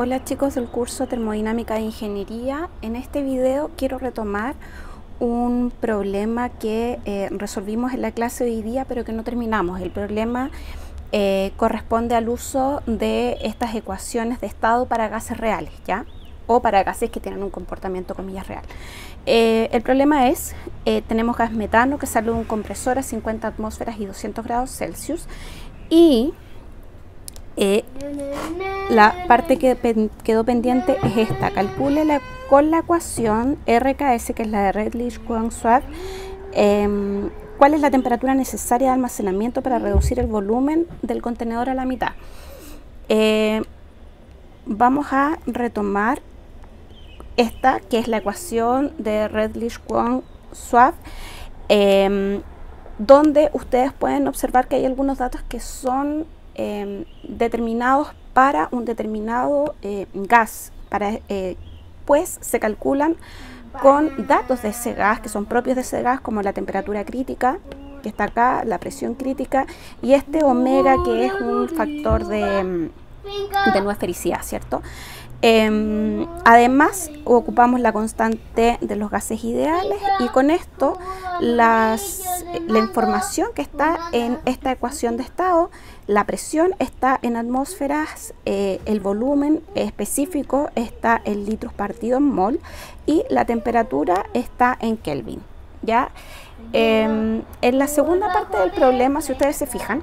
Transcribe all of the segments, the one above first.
Hola chicos del curso Termodinámica de Ingeniería. En este video quiero retomar un problema que eh, resolvimos en la clase de hoy día pero que no terminamos. El problema eh, corresponde al uso de estas ecuaciones de estado para gases reales, ¿ya? O para gases que tienen un comportamiento comillas real. Eh, el problema es, tenemos gas metano que sale de un compresor a 50 atmósferas y 200 grados Celsius y eh, la parte que quedó pendiente es esta. Calcule con la ecuación RKS, que es la de Redlich-Kwong-Swab, em, cuál es la temperatura necesaria de almacenamiento para reducir el volumen del contenedor a la mitad. Eh, vamos a retomar esta, que es la ecuación de Redlich-Kwong-Swab, em, donde ustedes pueden observar que hay algunos datos que son Em, determinados para un determinado eh, gas, para, eh, pues se calculan con datos de ese gas que son propios de ese gas, como la temperatura crítica, que está acá, la presión crítica, y este omega que es un factor de, de no esfericidad, ¿cierto? Em, además, ocupamos la constante de los gases ideales y con esto las, la información que está en esta ecuación de estado, la presión está en atmósferas, eh, el volumen específico está en litros partido en mol y la temperatura está en Kelvin. ¿ya? Em, en la segunda parte del problema, si ustedes se fijan,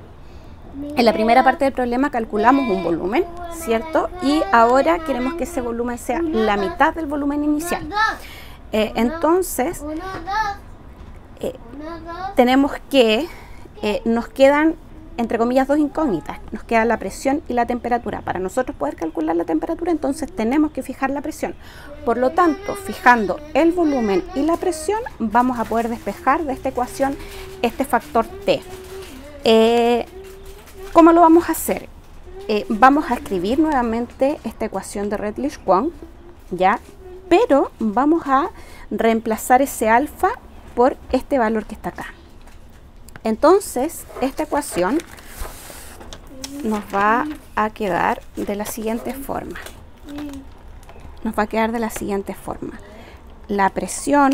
en la primera parte del problema calculamos un volumen, ¿cierto? Y ahora queremos que ese volumen sea la mitad del volumen inicial. Eh, entonces, eh, tenemos que, eh, nos quedan, entre comillas, dos incógnitas. Nos queda la presión y la temperatura. Para nosotros poder calcular la temperatura, entonces tenemos que fijar la presión. Por lo tanto, fijando el volumen y la presión, vamos a poder despejar de esta ecuación este factor T. ¿Cómo lo vamos a hacer? Eh, vamos a escribir nuevamente esta ecuación de Redlich-Kwong, ¿ya? Pero vamos a reemplazar ese alfa por este valor que está acá. Entonces, esta ecuación nos va a quedar de la siguiente forma. Nos va a quedar de la siguiente forma. La presión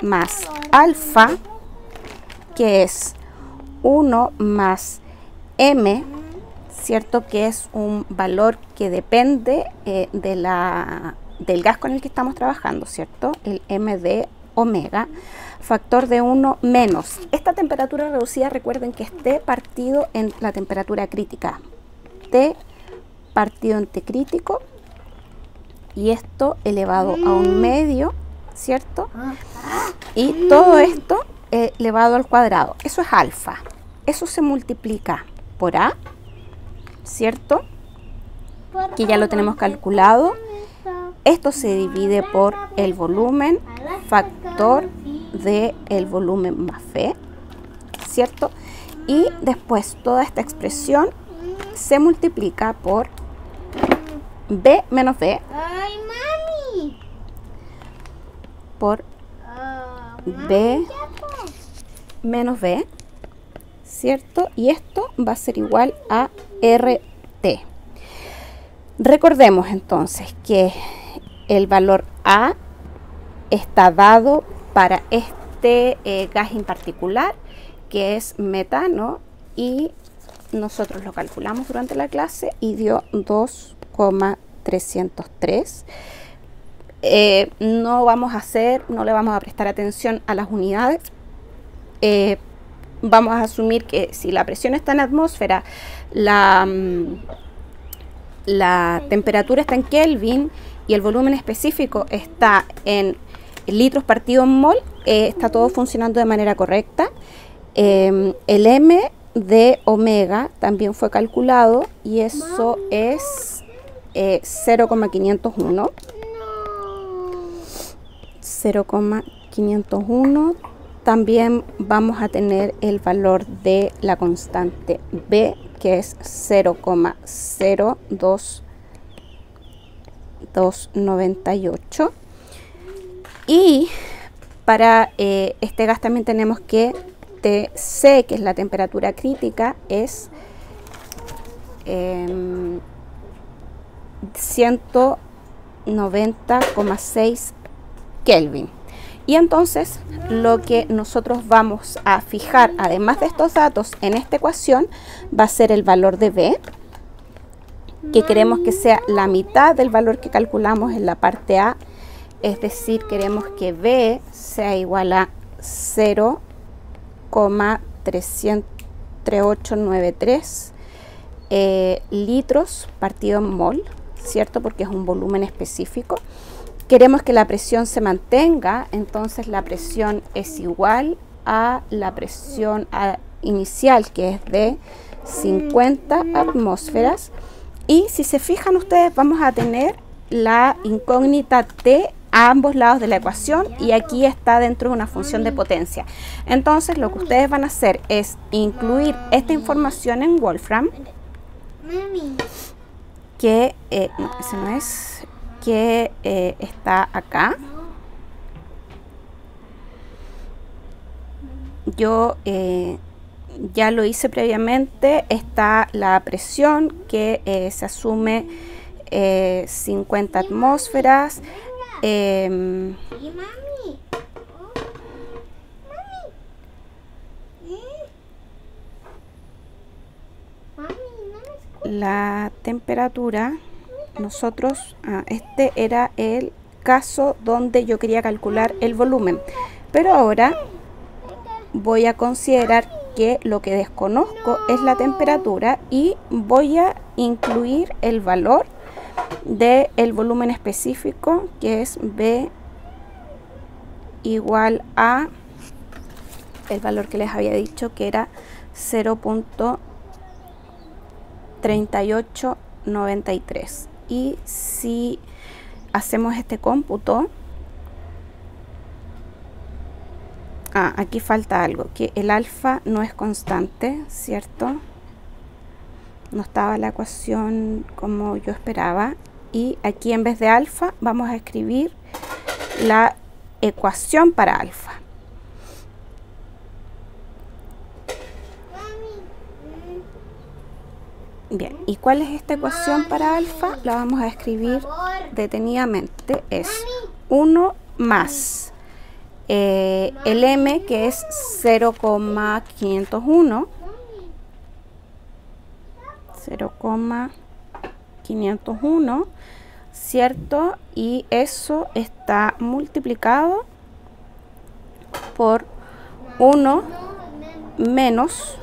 más alfa, que es 1 más m, ¿cierto? Que es un valor que depende eh, de la, del gas con el que estamos trabajando, ¿cierto? El m de omega, factor de 1 menos. Esta temperatura reducida, recuerden que esté partido en la temperatura crítica. T partido en T crítico y esto elevado a un medio, ¿cierto? Y todo esto elevado al cuadrado. Eso es alfa. Eso se multiplica por A, ¿cierto? Que ya lo tenemos calculado. Esto se divide por el volumen, factor de el volumen más B, ¿cierto? Y después toda esta expresión se multiplica por B menos B. Por B menos B ¿cierto? Y esto va a ser igual a RT. Recordemos entonces que el valor A está dado para este eh, gas en particular, que es metano, y nosotros lo calculamos durante la clase y dio 2,303. Eh, no vamos a hacer, no le vamos a prestar atención a las unidades. Eh, vamos a asumir que si la presión está en atmósfera, la, mm, la temperatura está en Kelvin y el volumen específico está en litros partido en mol, eh, está todo funcionando de manera correcta. Em, el M de omega también fue calculado y eso es 0,501. Eh, 0,501 también vamos a tener el valor de la constante B, que es 0,02298. Y para eh, este gas también tenemos que TC, que es la temperatura crítica, es 190,6 Kelvin. Y entonces lo que nosotros vamos a fijar, además de estos datos en esta ecuación, va a ser el valor de B, que queremos que sea la mitad del valor que calculamos en la parte A, es decir, queremos que B sea igual a 0,3893 eh, litros partido en mol, ¿cierto? Porque es un volumen específico. Queremos que la presión se mantenga, entonces la presión es igual a la presión inicial, que es de 50 atmósferas. Y si se fijan ustedes, vamos a tener la incógnita T a ambos lados de la ecuación y aquí está dentro de una función de potencia. Entonces lo que ustedes van a hacer es incluir esta información en Wolfram, que eh, no, ese no es, que eh, está acá. Yo eh, ya lo hice previamente, está la presión que se asume 50 atmósferas, Em, la temperatura, nosotros, ah, este era el caso donde yo quería calcular el volumen. Pero ahora voy a considerar que lo que desconozco es la temperatura y voy a incluir el valor de el volumen específico que es B igual a el valor que les había dicho que era 0.3893 y si hacemos este cómputo ah, aquí falta algo que el alfa no es constante cierto no estaba la ecuación como yo esperaba y aquí en vez de alfa vamos a escribir la ecuación para alfa. Bien, ¿y cuál es esta ecuación para alfa? La vamos a escribir detenidamente. Es 1 más eh, el m que es 0,501 0,501, ¿cierto? Y eso está multiplicado por 1 menos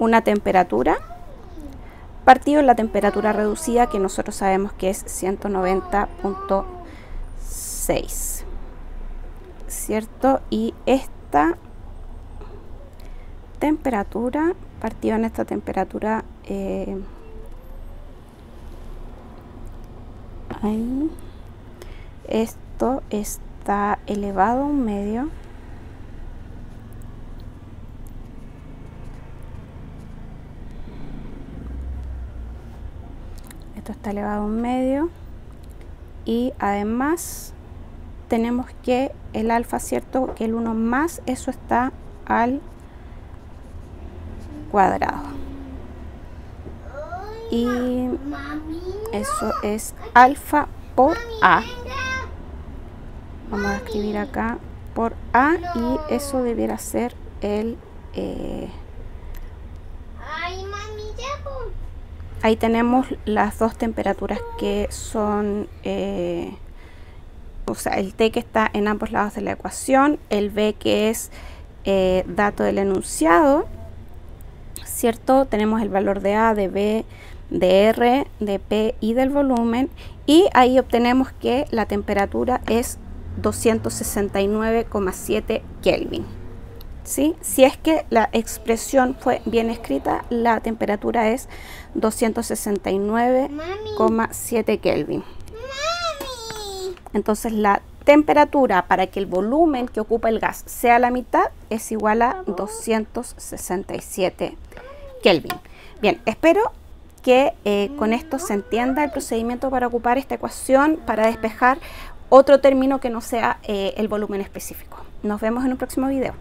una temperatura partido la temperatura reducida que nosotros sabemos que es 190.6 cierto y esta temperatura partido en esta temperatura eh, ahí esto está elevado un medio esto está elevado a un medio y además tenemos que el alfa cierto que el 1 más eso está al cuadrado. Y eso es alfa por A. Vamos a escribir acá por A y eso debiera ser el... Eh, ahí tenemos las dos temperaturas que son... Eh, o sea, el T que está en ambos lados de la ecuación, el B que es eh, dato del enunciado ¿cierto? Tenemos el valor de A, de B, de R, de P y del volumen y ahí obtenemos que la temperatura es 269,7 Kelvin. ¿Sí? Si es que la expresión fue bien escrita, la temperatura es 269,7 Kelvin. Entonces la temperatura para que el volumen que ocupa el gas sea la mitad es igual a 267 Kelvin. Bien, espero que eh, con esto se entienda el procedimiento para ocupar esta ecuación para despejar otro término que no sea eh, el volumen específico. Nos vemos en un próximo video.